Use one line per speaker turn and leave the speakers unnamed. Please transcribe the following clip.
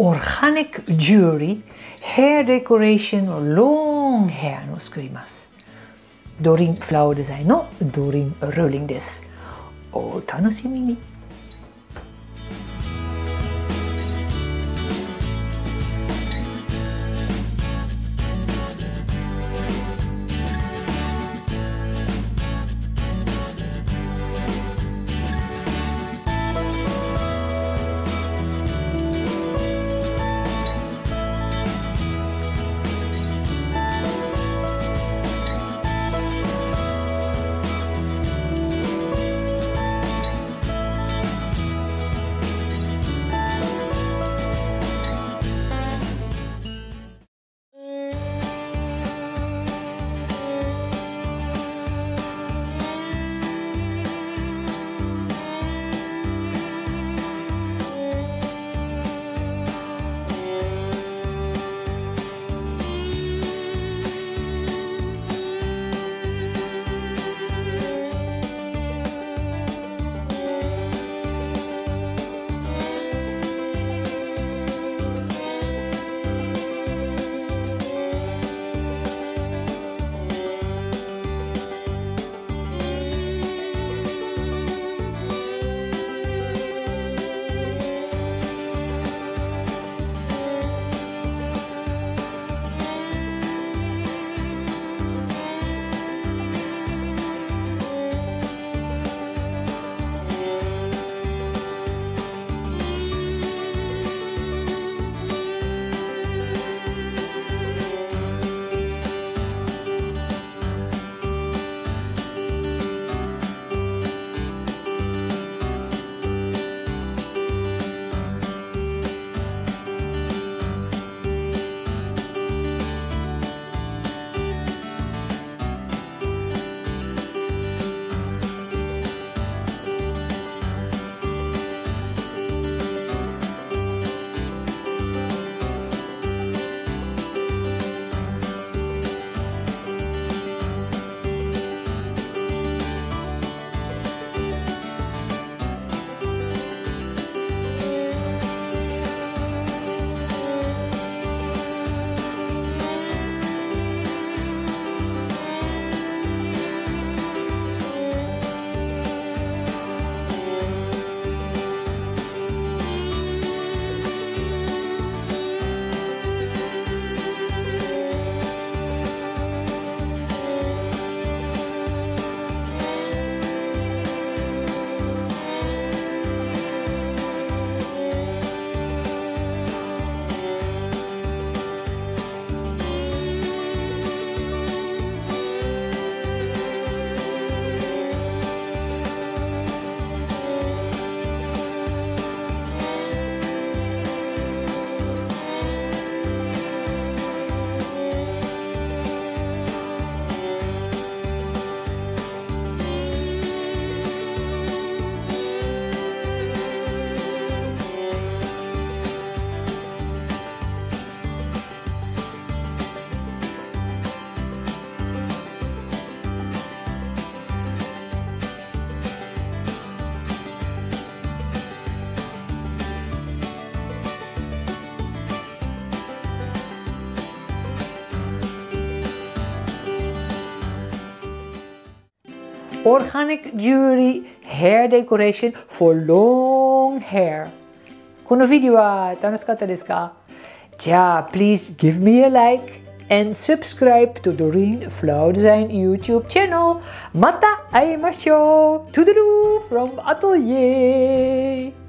organic jewelry hair decoration long hair の作りますドリンフラワーデザインのドリンルーリングですお楽しみに organic jewelry hair decoration for long hair. このビデオは楽しかったですかじゃあ、please give me a like and subscribe to Dorien Flower Design YouTube channel. また会いましょう To the from Atelier!